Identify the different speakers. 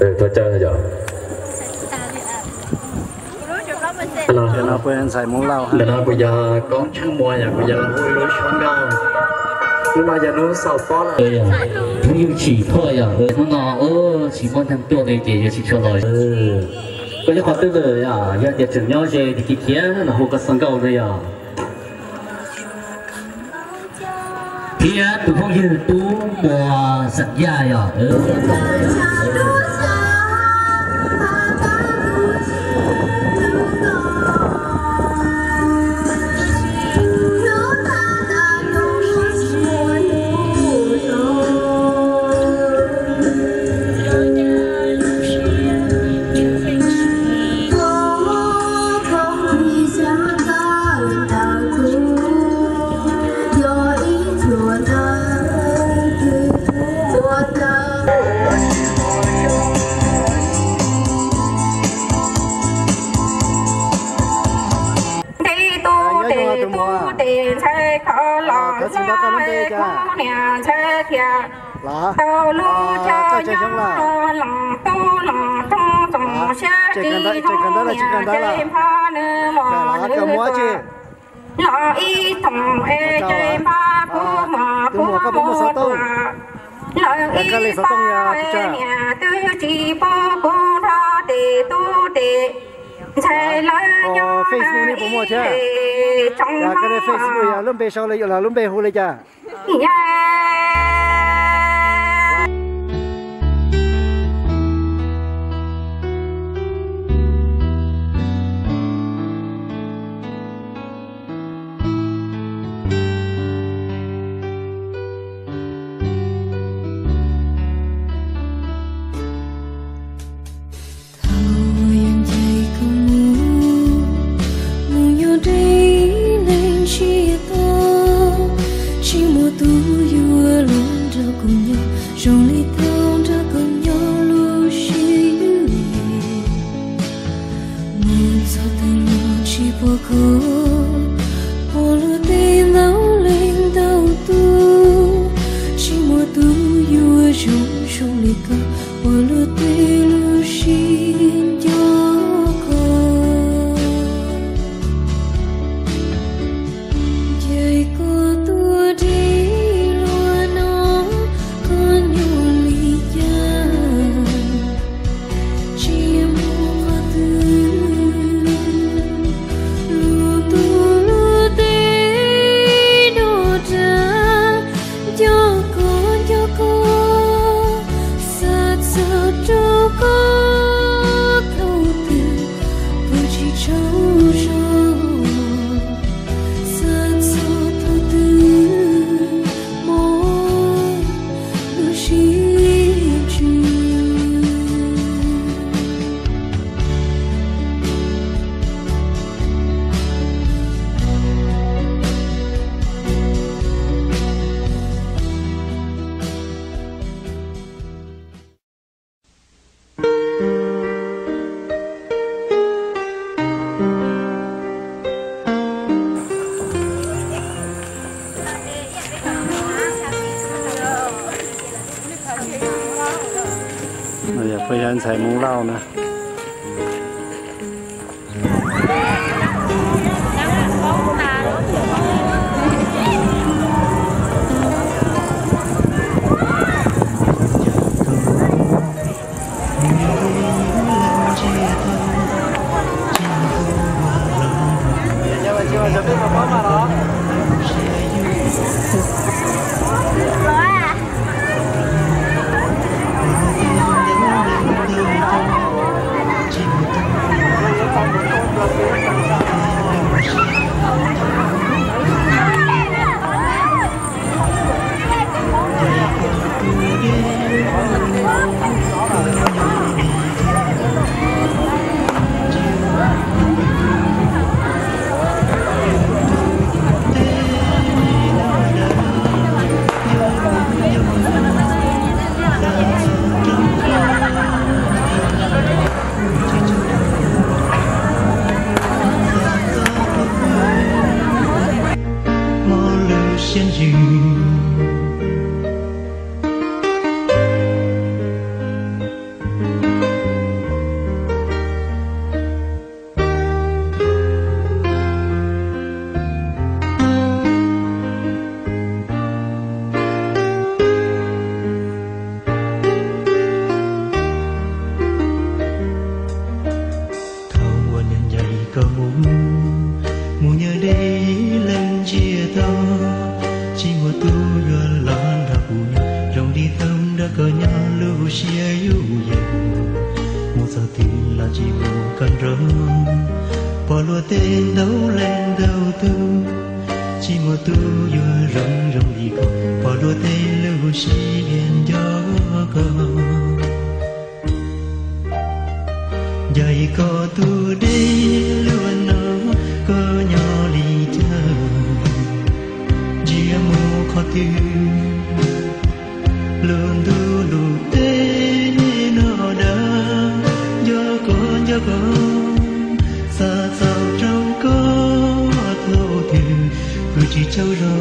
Speaker 1: ừ
Speaker 2: tôi chơi rồi Để
Speaker 3: nó quên xài mũ lau Để nó
Speaker 1: bây giờ có chăng mua nhà bây giờ là vui lối sống cao Nhưng mà giờ nó sao phó
Speaker 2: lại
Speaker 1: Ừ, không yêu chỉ thôi à, ừ, nó ngỏ, ừ, chỉ muốn thằng tiêu này thì chỉ cho rồi. Ừ, có những hoạt động rồi à, giờ để chừng nhau gì thì kia là hồ cái sân cầu rồi à. Thì à, tụi phong hiền tu sạch da rồi à? ừ.
Speaker 4: Ừ.
Speaker 5: tàu lu cho nhau lòng tu lòng trong trong xa đi thông nhà chơi pha nữ mò nữ lo y thòng e chơi pha phú mò phú mò lo y pha e nhà tư chỉ phú phú tha tề tu tề chạy lại nhau Facebook bố mua chưa? Dạ cái này Facebook ya,
Speaker 3: 不然才能到呢。
Speaker 6: 相遇。透過人一個夢。nhà lưu xia yêu yêu một giờ tin là chỉ một cần rơm bỏ lúa tên đâu lên đâu tư chỉ một tư yêu rong rong đi cầu bỏ lúa tên lưu xia yên gió cầu dạy có tu đi luôn nó có nhỏ đi chơi chia mô khó tiêu châu rồi